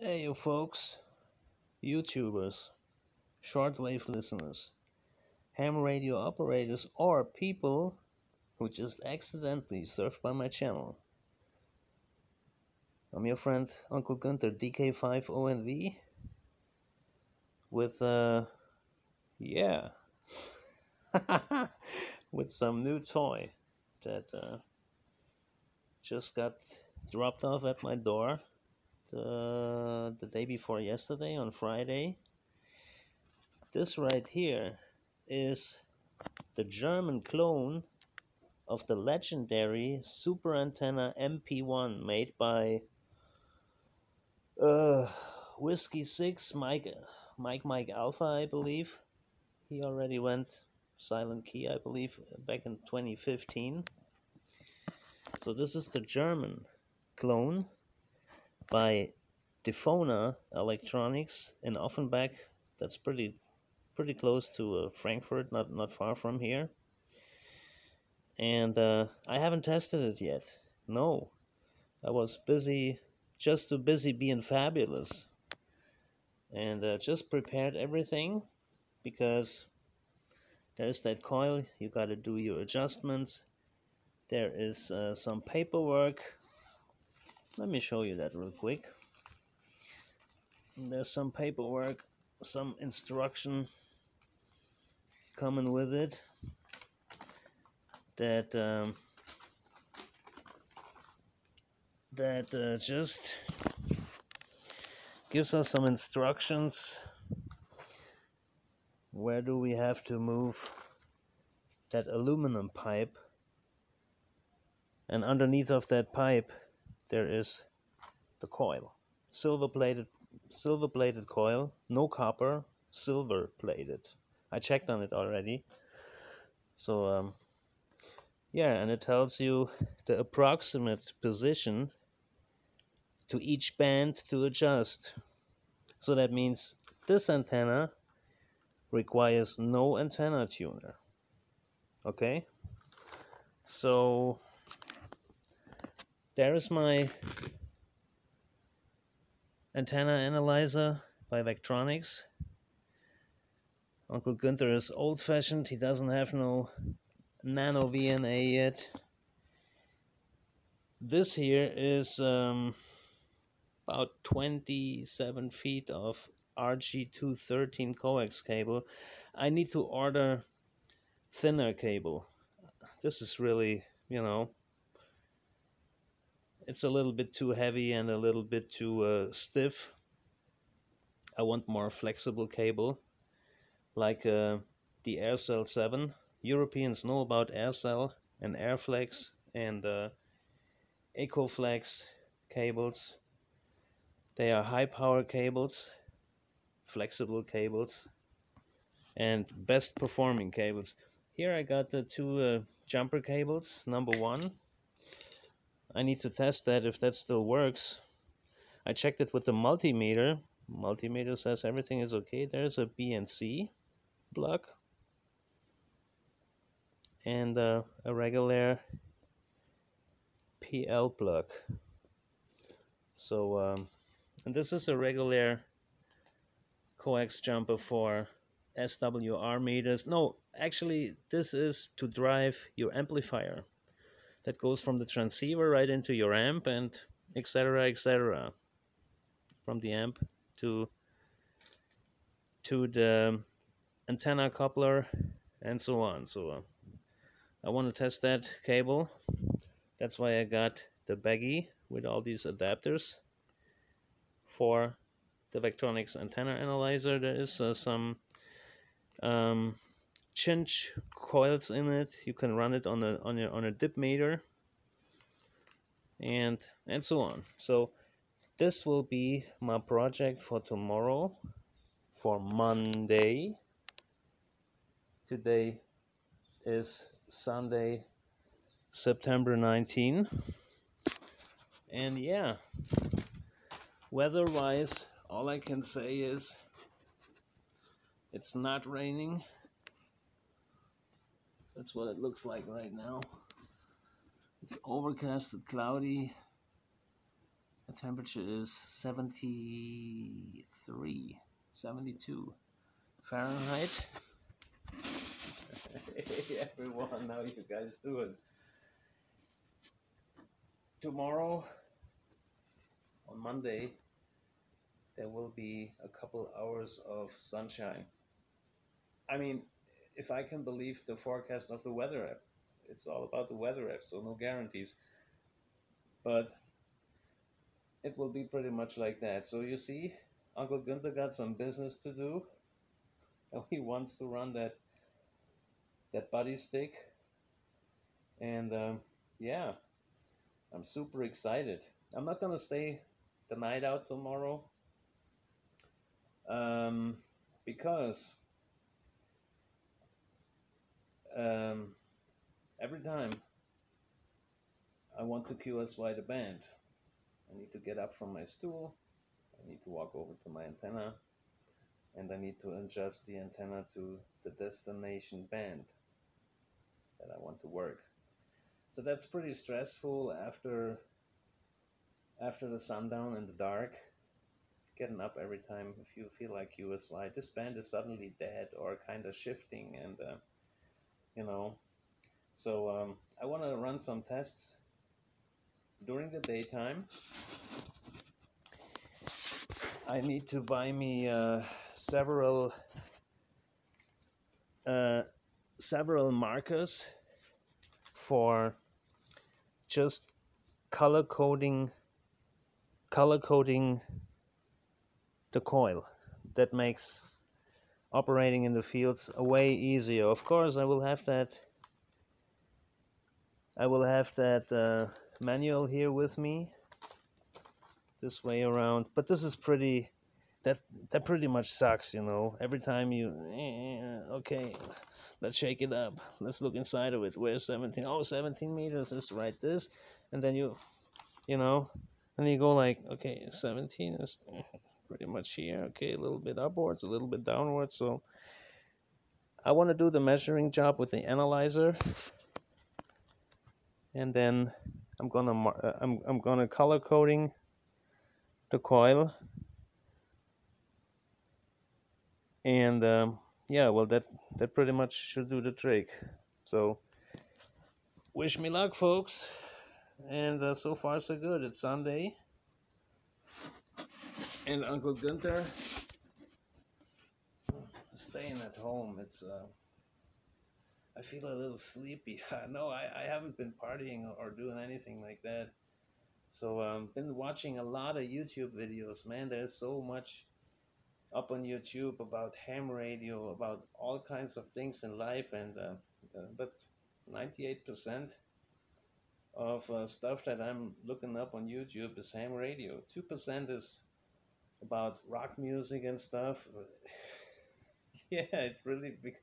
Hey, you folks, YouTubers, shortwave listeners, ham radio operators, or people who just accidentally surfed by my channel. I'm your friend Uncle Gunther DK5ONV with, uh, yeah, with some new toy that uh, just got dropped off at my door the, the day before yesterday on Friday. This right here is the German clone of the legendary Super Antenna MP1 made by uh, Whiskey 6 Mike, Mike Mike Alpha, I believe. He already went Silent Key, I believe, back in 2015. So this is the German clone by Difona Electronics in Offenbach. That's pretty pretty close to uh, Frankfurt, not not far from here. And uh, I haven't tested it yet. No, I was busy, just too busy being fabulous, and uh, just prepared everything because there's that coil. You got to do your adjustments. There is uh, some paperwork let me show you that real quick. There's some paperwork, some instruction coming with it that um, that uh, just gives us some instructions where do we have to move that aluminum pipe and underneath of that pipe there is the coil. Silver plated silver plated coil no copper silver plated. I checked on it already. So um, yeah and it tells you the approximate position to each band to adjust. So that means this antenna requires no antenna tuner. Okay? So there is my antenna analyzer by Vectronics. Uncle Gunther is old fashioned, he doesn't have no nano VNA yet. This here is um, about 27 feet of RG213 coax cable. I need to order thinner cable. This is really, you know, it's a little bit too heavy and a little bit too uh, stiff. I want more flexible cable, like uh, the Aircell 7. Europeans know about Aircell and Airflex and uh, EcoFlex cables. They are high power cables, flexible cables, and best performing cables. Here I got the two uh, jumper cables. Number one I need to test that if that still works. I checked it with the multimeter. Multimeter says everything is okay. There's a BNC block and uh, a regular PL plug. So, um, and this is a regular coax jumper for SWR meters. No, actually, this is to drive your amplifier that goes from the transceiver right into your amp and etc etc from the amp to to the antenna coupler and so on. So uh, I want to test that cable. That's why I got the baggie with all these adapters for the Vectronics antenna analyzer. There is uh, some um, Cinch coils in it. You can run it on a on a on a dip meter, and and so on. So this will be my project for tomorrow, for Monday. Today is Sunday, September 19. And yeah, weather wise, all I can say is it's not raining. That's what it looks like right now. It's overcast and cloudy. The temperature is 73, 72 Fahrenheit. hey everyone, how you guys doing? Tomorrow, on Monday, there will be a couple hours of sunshine. I mean, if I can believe the forecast of the weather app, it's all about the weather app, so no guarantees. But it will be pretty much like that. So you see, Uncle Gunther got some business to do. And he wants to run that that buddy stick. And um, yeah, I'm super excited. I'm not gonna stay the night out tomorrow um, because um, every time I want to QSY the band, I need to get up from my stool, I need to walk over to my antenna, and I need to adjust the antenna to the destination band that I want to work. So that's pretty stressful after after the sundown in the dark. Getting up every time if you feel like QSY, this band is suddenly dead or kind of shifting, and uh, you know. So um, I want to run some tests during the daytime. I need to buy me uh, several uh, several markers for just color coding color coding the coil that makes operating in the fields a way easier. Of course I will have that I will have that uh, manual here with me this way around. But this is pretty that that pretty much sucks you know. Every time you eh, okay let's shake it up. Let's look inside of it. Where's 17 oh 17 meters is right this. And then you you know and you go like okay 17 is pretty much here okay a little bit upwards a little bit downwards so I want to do the measuring job with the analyzer. And then I'm gonna uh, I'm, I'm gonna color coding the coil. And um, yeah well that that pretty much should do the trick. So wish me luck folks. And uh, so far so good. It's Sunday and Uncle Gunther. Staying at home it's uh, I feel a little sleepy. No I, I haven't been partying or doing anything like that. So um been watching a lot of YouTube videos man. There's so much up on YouTube about ham radio, about all kinds of things in life, and uh, uh, but 98% of uh, stuff that I'm looking up on YouTube is ham radio. 2% is about rock music and stuff. yeah, it really be-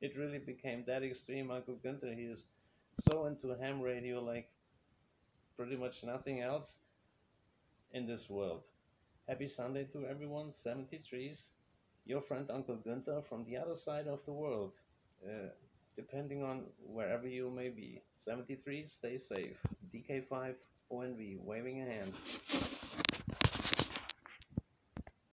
it really became that extreme. Uncle Gunther, he is so into ham radio like pretty much nothing else in this world. Happy Sunday to everyone, 73s. Your friend Uncle Gunther from the other side of the world. Uh, depending on wherever you may be. 73, stay safe. DK5, ONV, waving a hand.